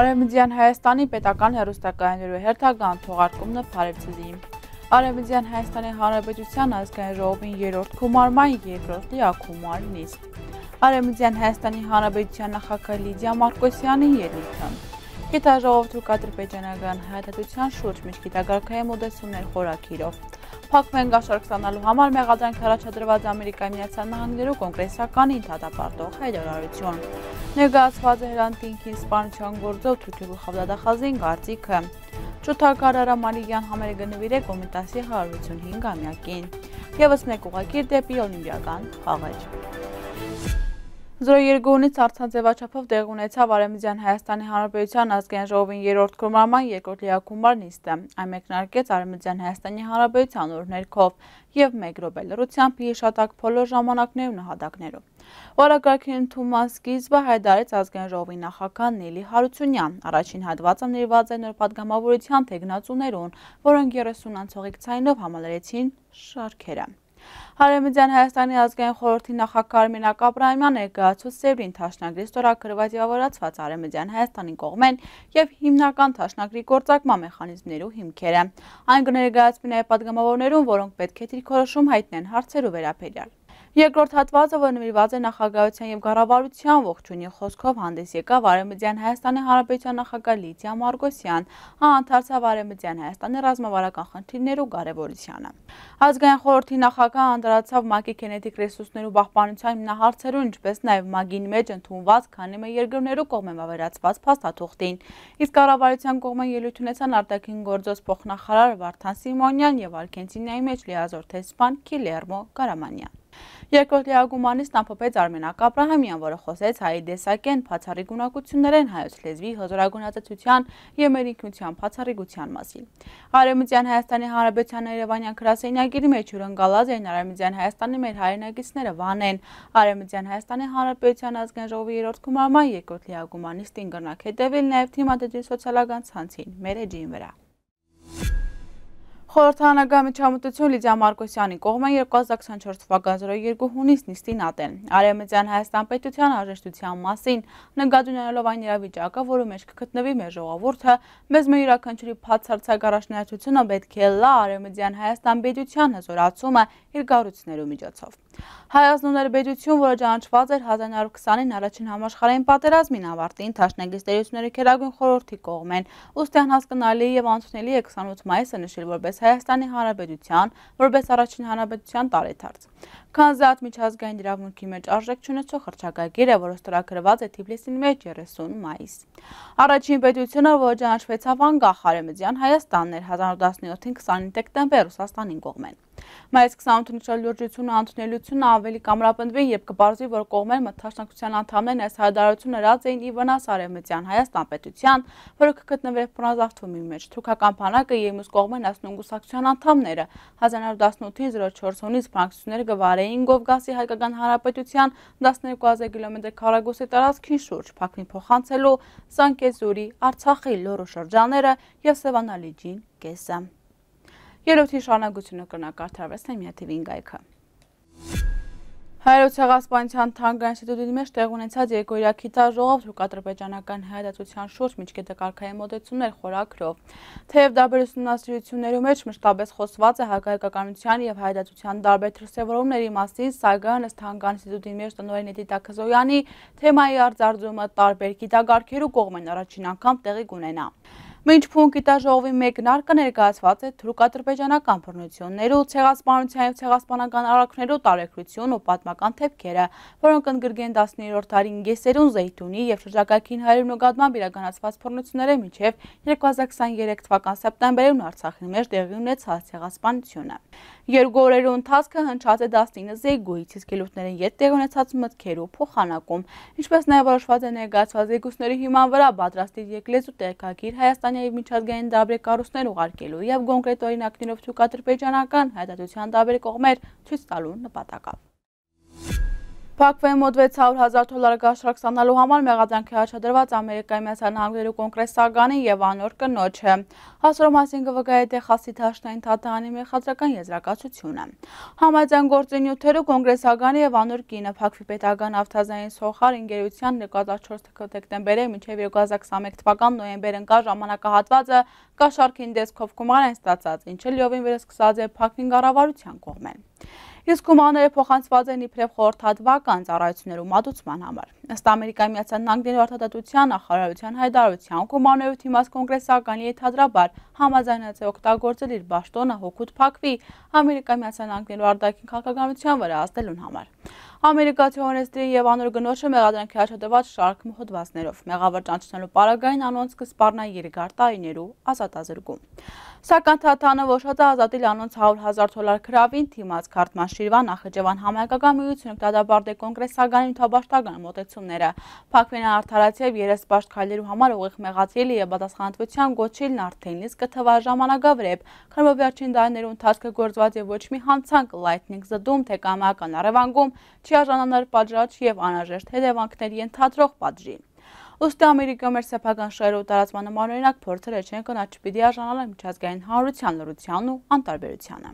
Արևմտյան Հայաստանի պետական հերոստակայաններու հերթական թողարկումն Փարեվցզի։ Արևմտյան Հայաստանի Հանրապետության ազգային ժողովին երրորդ գումարման երկրորդ լիակումար նիստ։ Արևմտյան Հայաստանի Հանրապետության նախագահ Լիդիա Մարկոսյանի ելույթը։ Գիտաժողովթու կատրպեջանական հայատատության շուրջ միջգիտակարգային մոդեսումներ խորակիրով։ Փակվեն գաշարք ստանալու համար մեղադրանք առաջադրված Ամերիկայի Միացյալ Նահանգներու կոնգրեսականին դատապարտող հայտարարություն։ Ներկայացված է Հրանտինքին սպանության գործով Թուրքիի գլխավորդախազին կարծիքը։ Շուտակար Արամանիյան համերը գնվիր է Կոմիտասի 185 ամյակին։ Եվս մեկ ուղակիր դեպի օլիմպիական խաղեր։ Զորոերգոնից արցանձևաչափով դեղ ունեցավ Արեմիզյան Հայաստանի Հանրապետության ազգային ժողովին երրորդ կոմարման երկրորդ լիակումար նիստը։ Այն մեկնարկեց Արեմիզյան Հայաստանի Հանրապետության օր ներքով եւ 1 րոպե լրությամբ հիշատակ փոլոր ժամանակներում նահատակներով։ Օրակարգի ընդունման սկիզբը հայտարարեց ազգային ժողովի նախագահ Նիլի Հարությունյան։ Առաջին հատվածը ներված է նոր падգամավորության թեգնացուներուն, որոնք 30 անցողիկ ցայնով համալրեցին շարքերը։ Հարեմիդյան Հայաստանի ազգային խորորդի նախակար Մինակ Աբրահիմյան ներկայացուց Սևրին թաշնագրի ստորակրված եվավորացված Հարեմիդյան Հայաստանի կողմեն և հիմնական թաշնագրի գործակման մեխանիզմներու հիմքերը։ Այն կներգայացվի նաև պատգամավորներուն, որոնք պետք է դիրքորոշում հայտնեն հարցերու վերապերյալ։ Երկրորդ հատվածը, որ նվիրված է նախագահության եւ ղարավարության ողջունի խոսքով հանդես եկավ Արեմեդյան Հայաստանի Հանրապետության նախագահ Լիդիա Մարգոսյան, անդրադարձավ Արեմեդյան Հայաստանի ռազմավարական խնդիրներու կարևորությանը։ Ազգային խորհրդի նախագահը անդրադարձավ ՄԱԿ-ի գենետիկ ռեսուրսներու պահպանության հիմնահարցերու, ինչպես նաեւ ՄԱԿ-ի մեջ ընդունված քանի մը երկրներու կողմեն վավերացված փաստաթուղթին։ Իսկ կառավարության կողմեն ելույթ ունեցան արտաքին գործոս փոխնախարար Վարդան Սիմոնյան եւ Արկենտինայի մեջ լիազոր տեսփան Քիլերմո Կարամանյան։ Երկրորդ լիագումանից նամփոփեց Արմենակ Աբրահամյան, որը խոսեց հայի դեսակեն փացարի գունակություններեն հայոց լեզվի հզորագունածության եւ մեր ինքնության փացարիգության մասին։ Արեմիդյան Հայաստանի Հանրապետության Երևանյան գրասենյակի մեջ հյուրընկալած էին Արեմիդյան Հայաստանի մեր հայրենակիցները Վանեն, Արեմիդյան Հայաստանի Հանրապետության ազգային ժողովի երրորդ գումարման երկրորդ լիագումանիստին կրնակ հետևել նաեւ թիմադեդի սոցիալական ցանցին մեր էջին վրա։ Խորհրդանագահ միջամտություն Լիդիա Մարկոսյանի կողմը 2024 թվական 02 հունիս նիստին ատեն։ Արեմեծյան Հայաստան պետության արժեշտության մասին նկատունելով այն իրավիճակը, որը մեջ կգտնվի մեր ժողովուրդը, մեզ մեր յուրաքանչյուրի բացարձակ առաջնահերթությունը պետք է լա Արեմեծյան Հայաստան պետության հզորացումը իր գառույցներու միջոցով։ Հայազնուներ բեջություն, որը ճանաչված էր 1920-ին առաջին համաշխարային պատերազմին ավարտին թաշնագիս տերությունների կերագույն խորորդի կողմեն, ուստյան հասկնալի և անցունելի է 28 մայիսը նշել որպես Հայաստանի Հանրապետության, որպես առաջին Հանրապետության տարեթարց։ Քանզի այդ միջազգային իրավունքի մեջ արժեք չունեցող հրճակագիրը, որը ստորագրված է Թիֆլիսին մեջ 30 մայիս։ Առաջին պետությունը, որը ճանաչվեցավ անկախ Արեմեդյան Հայաստանն էր 1917-ին 20 դեկտեմբեր Ռուսաստանին կողմեն։ Մայիս 28-ի լրջությունը անցնելությունը ավելի կամրապնդվի եւ կբարձվի, որ կողմեր մտաշնակցության անդամներն այս հայտարարությունը հրած էին ի վնաս Արևմտյան Հայաստան պետության, որը կգտնվեր բռնազավթումի մեջ։ Թուրքական բանակը մյուս կողմերն ասնուն գուսակցության անդամները 1918-ի 04 հունից բանակցությունները գվարեին Գովգասի հայկական հանրապետության 12000 կիլոմետր քառակուսի տարածքին շուրջ փակվին փոխանցելու Սանկեզուրի, Արցախի լոռու շրջանները եւ Սևանալիջին կեսը։ Երորդի շարունակությունը կրնակարդարվեց թեմյաթիվին գայքը։ Հայրոց հեղասպանության թանգան ինստիտուտի մեջ տեղ ունեցած երկօրյա քիթաժողով հյուկատրպեջանական հայատացության շուրջ միջգետակարգային մոտեցումներ խորակրով։ Թեև դարբեր ուսումնասիրություններու մեջ մշտապես խոսված է հակահայկականության եւ հայատացության դարբեր դրսևորումների մասին, սակայն ըստ թանգան ինստիտուտի մեջ տնօրեն Էդիտա Քզոյանի թեմայի արձարծումը տարբեր գիտագարքերու կողմեն առաջին անգամ տեղի կունենա։ Մինչ փուն գիտաժողովի մեկնարկը ներկայացված է թրուկատրպեջանական բռնություններու, ցեղասպանության եւ ցեղասպանական արարքներու տարեքրություն ու պատմական թեփքերը, որոնք ընդգրկեն 10-րդ դարին Գեսերուն Զեյթունի եւ շրջակայքին հայերու նկատմամբ իրականացված բռնությունները մինչեւ 2023 թվական սեպտեմբերին Արցախի մեջ տեղի ունեցած ցեղասպանությունը։ Երկու օրերու ընթացքը հնչած է 19 զեգույց, իսկ ելույթներին ետ տեղ ունեցած մտքերու փոխանակում, ինչպես նաև որոշված է ներկայացված զեկույցների հիման վրա պատրաստի եկլեզու տեղակագիր Հայաստանի եւ միջազգային դաբրե կառույցներ ուղարկելու եւ կոնկրետ օրինակներով ցուցադրպեջանական հայտարարության դաբրե կողմեր ցույց տալու նպատակով։ Փակվեն մոտ 600 հազար դոլար գաշրակ ստանալու համար մեղադրանքի առաջադրված Ամերիկայի Միացյալ Նահանգների կոնգրեսականի եւ անոր կնոջը։ Հասարո մասին կվգայի Տեխասի դաշնային թաթարանի մեխադրական եզրակացությունը։ Համաձայն գործի նյութերը կոնգրեսականի եւ անոր կինը փակվի պետական ավտազային սոխար ինգերության 2004 դեկտեմբերի մինչեւ 2021 թվական նոյեմբեր ընկա ժամանակահատվածը կաշառքին դեսքով գումար են ստացած, ինչը լիովին վերսկսած է փակվին կառավարության կողմեն իսկ գումարները փոխանցված են իբրև խորհրդատվական ծառայություններու մատուցման համար։ Ըստ Ամերիկայի Միացյալ Նահանգների արտադրության նախարարության հայտարարության գումարներու թիմած կոնգրեսականի ենթադրաբար համաձայնած է օգտագործել իր ճաշտոնը հոգուտ փակվի Ամերիկայի Միացյալ Նահանգներու արտաքին քաղաքականության վրա ազդելուն համար։ Ամերիկացի օրենսդրի եւ անոր գնոջը մեղադրանքի հաշտված շարք մխոդվածներով մեղավոր ճանչնելու պարագային անոնց կսպառնա երկար տարիներու ազատազրկում։ Սակայն թաթանը ոչոտը ազատիլ անոնց 100 հազար դոլար քրավին թիմած քարտման շիրվան Նախիջևան համայնքական միությունը կդադարբարդե կոնգրեսական ութաբաշտական մոտեցումները փակվեն արդարացիև երեսպաշտ քայլերու համար ուղիղ մեղացիելի եւ պատասխանատվության գոչիլն արդեն իսկ կթվա ժամանակավրեպ, քանի որ վերջին տարիներու ընթացքը գործված եւ ոչ մի հանցանք լայթնինգ զդում թե կամական առևանգում չի արժանանար պատժաճ եւ անհրաժեշտ հետևանքների ենթադրող պատժի։ Ոստի Ամերիկայում մեր սեփական շահերով տարածման նման օրինակ փորձել է չեն կնա չպիտի արժանանալ միջազգային հանրության լրության ու անտարբերությանը։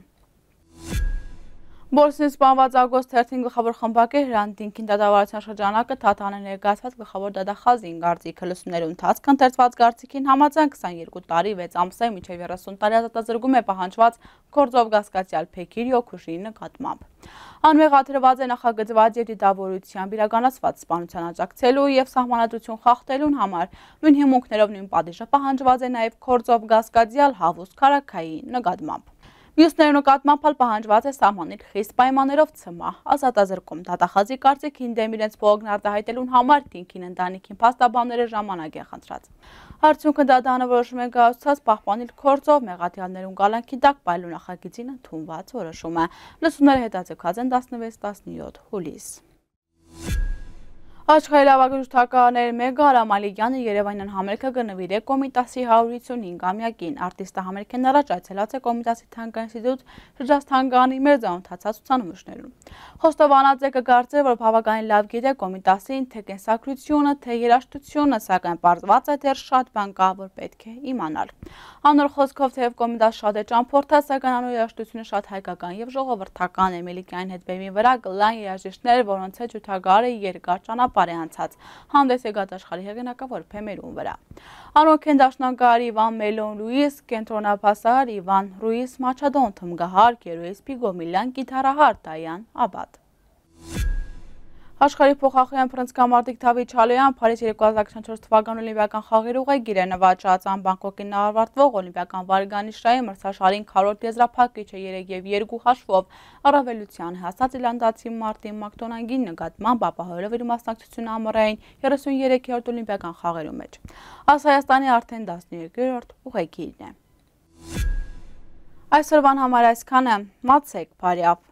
Բորսին սպանված ագոստ 13 գլխավոր խմբակի հրանտինքին դադավարության շրջանակը թաթանը ներգացված գլխավոր դադախազին գարձիքը լսումներու ընթացք ընթերցված գարձիքին համաձայն 22 տարի 6 ամսե միջև 30 տարի ազատազրգում է պահանջված գործով գասկացյալ Փեքիրի օքուշի նկատմամբ։ Անմեղադրված է նախագծված եւ դիտավորությամբ իրականացված սպանության աջակցելու եւ սահմանադրություն խախտելուն համար նույն հիմունքներով նույն պատիժը պահանջված է նաեւ գործով գասկացյալ Հավուս Քարակայի նկատմամբ։ Մյուսների նկատմամբ հալ պահանջված է սահմանել խիստ պայմաններով ցմա, ազատազրկում, դատախազի կարծիքին դեմ իրենց փողոքն արտահայտելուն համար տինքին ընտանիքին փաստաբանները ժամանակ է խնդրած։ Արդյունքը դատանը որոշում է գահացած պահպանել կորձով մեղադիալներուն գալանքի տակ բայլու նախագիծին ընդունված որոշումը։ Լսումները հետաձգած են 16-17 հուլիս։ Աշխարհի լավագործությունների մեկը Արամ Ալիյանը Երևանյան համերգը կնվիրե Կոմիտասի 155-ամյակին։ Արտիստը համերգեն առաջ այցելած է Կոմիտասի թանգարան ինստիտուտ շրջաստանգանի մերձանոթացած ուսանումներում։ Խոստովանած է կգործե, որ բավականին լավ գիտե Կոմիտասին թե կենսակրությունը, թե երաժշտությունը, սակայն պարզված է դեռ շատ բան կա, որ պետք է իմանալ։ Անոր խոսքով թեև Կոմիտաս շատ է ճամփորդած, սակայն անոր երաժշտությունը շատ հայկական եւ ժողովրդական է Մելիքյան հետ բեմի վրա կլան երաժիշտներ, որոնց հետ ջութագարը երկար ճանապարհ ճանապարհ է անցած։ Հանդես եկած աշխարհի հեղինակավոր փեմերուն վրա։ Անոնք են դաշնակահար Իվան Մելոն Լուիս, կենտրոնապասար Իվան Ռուիս Մաչադոն, թմգահար Գերուես Պիգոմիլյան, գիտարահար Տայան Աբադ։ Աշխարհի փոխախոյան Փրնցկամարտիկ Դավիթ Չալոյան Փարիզ 2024 թվական օլիմպիական խաղերի ուղեգիր է նվաճած ան Բանգկոկին ավարտվող օլիմպիական վարգանիշային մրցաշարին քարորդ եզրափակիչը 3 եւ 2 հաշվով առավելության հասած իլանդացի Մարտին Մակդոնանգին նկատմամբ ապահովելով իր մասնակցությունը ամառային 33-րդ օլիմպիական խաղերու մեջ։ Աս Հայաստանի արդեն 12-րդ ուղեգիրն է։ Այսօրվան համար այսքանը մացեք բարյավ